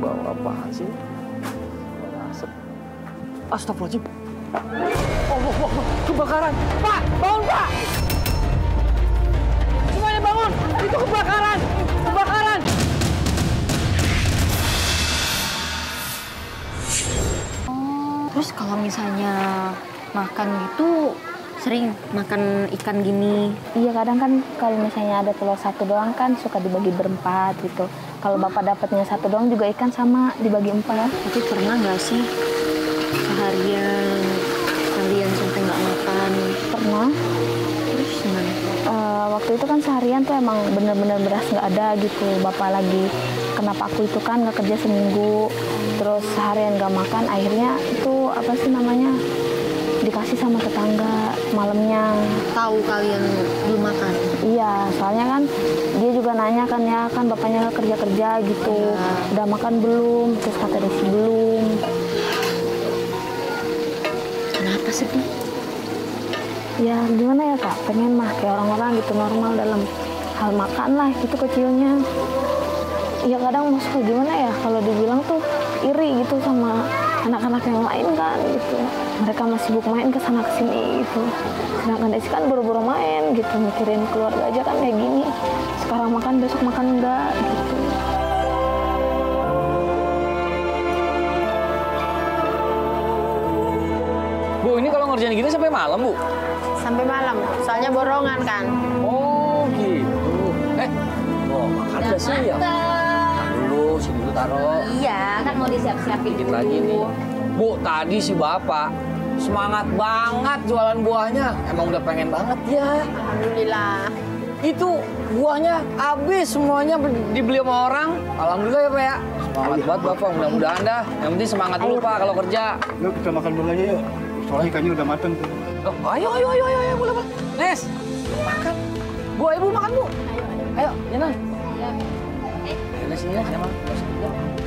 Bau apaan sih? Ada asap. Astagfirullahaladzim. Allah, Allah, Allah, kebakaran. Pak, bangun Pak! Semuanya bangun! Itu kebakaran! Kebakaran! Terus kalau misalnya makan gitu sering makan ikan gini. Iya kadang kan kalau misalnya ada telur satu doang kan suka dibagi berempat gitu. Kalau bapak dapatnya satu doang juga ikan sama dibagi empat. Tapi pernah nggak sih seharian kalian sampai nggak makan? Pernah. Terus gimana? Eh, waktu itu kan seharian tuh emang bener-bener beras nggak ada gitu. Bapak lagi kenapa aku itu kan nggak kerja seminggu, terus seharian nggak makan. Akhirnya itu apa sih namanya dikasih sama tetangga malamnya. Tahu kalian belum makan? Iya, soalnya kan juga nanya kan ya kan bapaknya kerja kerja gitu, Iya. udah makan belum? Terus kata Desi belum. Kenapa sedih? Ya gimana ya kak, pengen mah kayak orang-orang gitu normal dalam hal makan lah gitu kecilnya. Ya kadang masuk gimana ya kalau dibilang tuh iri gitu sama anak-anak yang lain kan gitu. Mereka masih sibuk main ke sana ke sini gitu. Sedangkan Desi kan buru-buru main gitu, mikirin keluarga aja kan kayak gini. Sekarang makan besok makan enggak gitu. Bu, ini kalau ngerjain gini sampai malam, Bu? Sampai malam, soalnya borongan kan. Oh, gitu. Eh, oh, makan udah siap. Taruh. Iya, kan mau disiap-siapin Dikit lagi nih. Bu, tadi si Bapak semangat banget jualan buahnya. Emang udah pengen banget ya. Alhamdulillah. Itu buahnya habis semuanya dibeli sama orang. Alhamdulillah ya, Pak ya. Semangat banget Bapak, mudah-mudahan dah. Yang penting semangat dulu, Pak, kalau kerja. Yuk kita makan dulu aja yuk. Soalnya ikannya udah mateng tuh. Oh, ayo, ayo, ayo, ayo, ayo, boleh, boleh. Nes, makan. Bu, ibu makan, Bu. Ayo, ayo. Ayo, Janan. Ayo, Nes, sini, Nes. Emang. Ada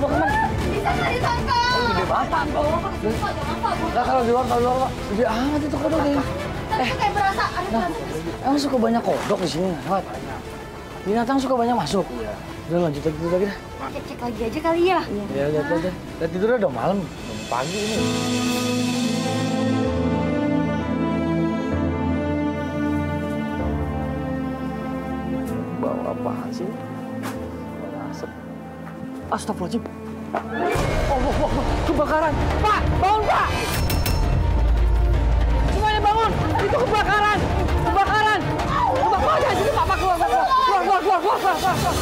Kodok mana? Bisa nggak ditangkap? Oh, gede banget. Nah, kalau di luar, kalau di luar, Pak. Gede amat itu kodok ya. Tapi kayak berasa ada Nah, emang suka banyak kodok di sini, Nawat? Binatang suka banyak masuk? Iya. Udah lanjut lagi, tidur lagi dah. Cek-cek lagi aja kali ya. Ya, lihat aja. Lihat tidur udah malam, udah pagi ini. Bau apaan sih? Ada asap. Astagfirullahaladzim. Allah, Allah, Allah, kebakaran. Pak, bangun Pak! Semuanya bangun! Itu kebakaran! Kebakaran! Kebakaran! Sini Pak, Pak, keluar, keluar, keluar, keluar, keluar, keluar, keluar, keluar.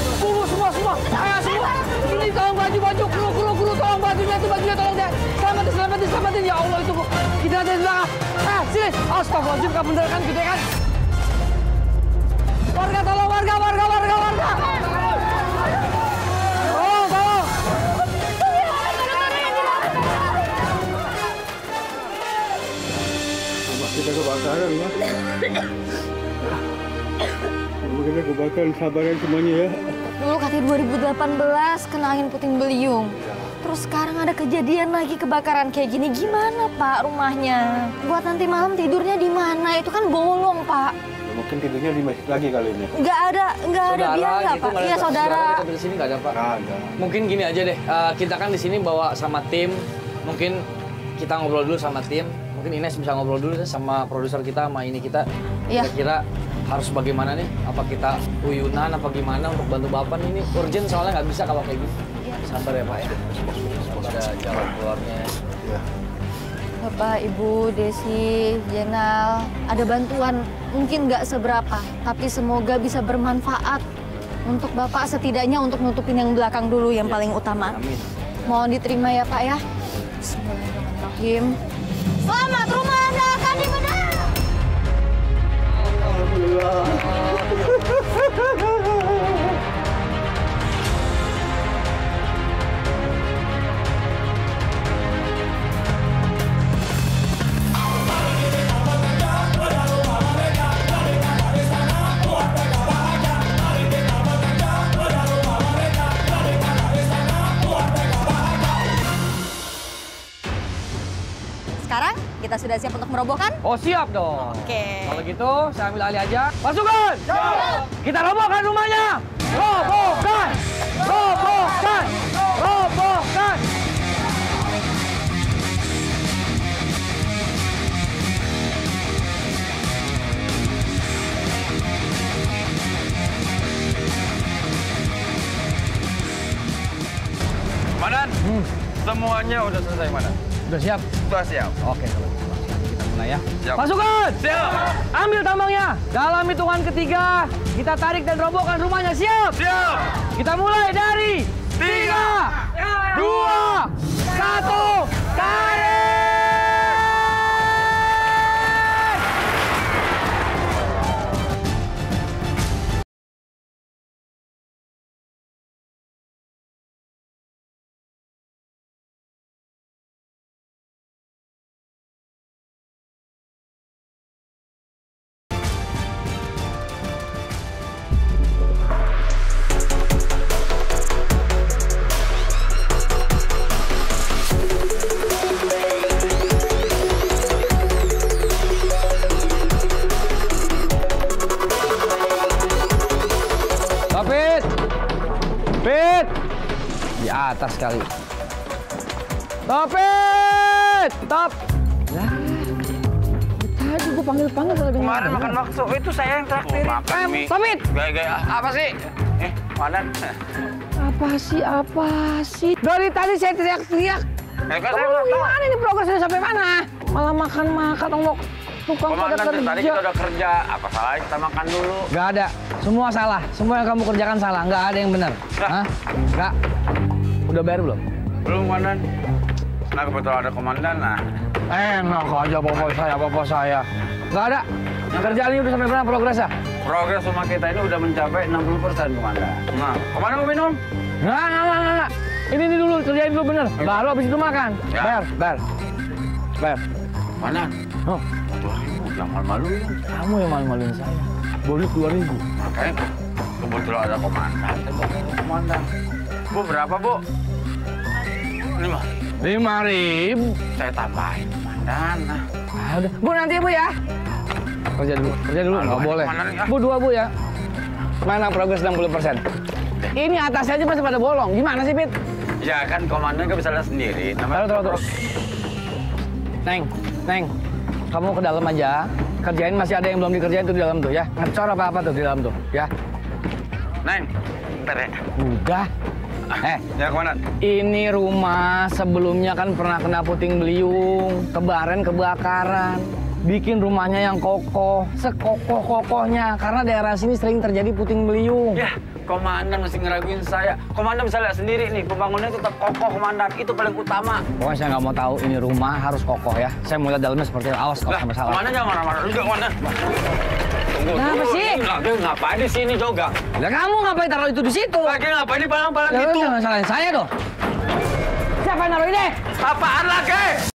Semua, semua. Ayo semua. Ini tolong baju, baju, kru, kru, kru, tolong bajunya, itu bajunya, tolong deh. Selamatin, selamatin, selamatin. Ya Allah, itu Bu. Kita ada di belakang. Eh, sini. Astagfirullahaladzim, kamu bener kan, gede kan? Kebakaran, sabaran semuanya ya. Dulu katanya 2018 kena angin puting beliung. Terus sekarang ada kejadian lagi kebakaran kayak gini. Gimana Pak rumahnya? Buat nanti malam tidurnya di mana? Itu kan bolong Pak. Ya, Mungkin tidurnya di masjid lagi kali ini. Nggak ada nggak ada biaya gitu, Pak. nggak Iya saudara. Kita di sini nggak ada, Pak. Nggak ada. Mungkin gini aja deh, eh, kita kan di sini bawa sama tim. Mungkin kita ngobrol dulu sama tim. Mungkin Ines bisa ngobrol dulu sama produser kita, sama ini kita. Iya. Kira-kira harus bagaimana nih? Apa kita uyunan, apa gimana untuk bantu Bapak ini? Urgent soalnya nggak bisa kalau kayak gini. Sabar ya Pak ya. Ada jalan keluarnya. Ya. Bapak, Ibu, Desi, Jenal, ada bantuan mungkin nggak seberapa, tapi semoga bisa bermanfaat untuk Bapak setidaknya untuk nutupin yang belakang dulu yang paling utama. Amin. Mohon diterima ya Pak ya. Bismillahirrahmanirrahim. Selamat rumah Woo-hoo! sudah siap untuk merobohkan? Oh siap dong. Oke. Kalau gitu saya ambil alih aja. Pasukan! Kita robohkan rumahnya! Robohkan! Robohkan! Robohkan! Manan, semuanya udah selesai, Manan. Udah siap? Sudah siap. Oke, kalau mulai ya. Siap. Pasukan! Siap. Ambil tambangnya. Dalam hitungan ketiga, kita tarik dan robohkan rumahnya. Siap? Siap. Kita mulai dari atas kali. Topit! Top! Lah, tadi gue panggil-panggil kalau dengar. Kemarin makan bakso, itu saya yang traktir. makan mie. Topit! Gaya-gaya apa sih? Eh, Manan. Apa sih, apa sih? Dari tadi saya teriak-teriak. Eh, kan Kamu tahu. gimana ini progresnya sampai mana? Malah makan-makan, ongok. Tukang pada dari tadi kerja. kita udah kerja. Apa salahnya kita makan dulu? Gak ada. Semua salah. Semua yang kamu kerjakan salah. Nggak ada yang benar. Hah? Nggak. Udah bayar belum? Belum, Komandan. Nah, kebetulan ada komandan, nah. Enak aja bapak saya, bapak saya. Nggak ada. Yang kerjaan ini udah sampai mana progresnya? Progres rumah kita ini udah mencapai 60 persen, Komandan. Nah, Komandan mau minum? Nggak, nggak, nggak, nggak. Ini, ini dulu, kerjain dulu bener. Baru habis itu makan. Ya. Bayar, bayar. Bayar. Komandan, Oh, dua ribu, jangan malu-malu. kamu yang malu-maluin saya. Boleh dua ribu. Makanya kebetulan ada komandan. Komandan. Bu, berapa, Bu? Lima. Lima ribu. Saya tambahin, Komandan. Nah, Ah, udah. Bu nanti ya, Bu ya. Kerja dulu, kerja dulu. Nggak boleh. ah? Bu dua Bu ya. Mana progres 60 persen? Ini atasnya aja masih pada bolong. Gimana sih, Pit? ya kan komandan nggak bisa lihat sendiri. Taruh, taruh, taruh. Neng, Neng, kamu ke dalam aja. Kerjain masih ada yang belum dikerjain tuh di dalam tuh ya. Ngecor apa-apa tuh di dalam tuh ya. Neng, bentar ya. Udah. Eh, Ya, komandan. ini rumah sebelumnya kan pernah kena puting beliung, kebaren kebakaran. Bikin rumahnya yang kokoh, sekokoh-kokohnya. Karena daerah sini sering terjadi puting beliung. Ya, komandan masih ngeraguin saya. Komandan bisa lihat sendiri nih, pembangunannya tetap kokoh, komandan. Itu paling utama. Pokoknya saya nggak mau tahu ini rumah harus kokoh ya. Saya mau lihat dalamnya seperti. Awas kalau sampai salah. komandan jangan marah-marah juga, komandan. Tunggu, Kenapa tunggu. sih? Lah, dia ngapain di sini, Joga? Lah kamu ngapain taruh itu di situ? Lagi ngapain di barang-barang Ya, gitu? jangan salahin saya dong. Siapa yang naruh ini? Apaan lagi?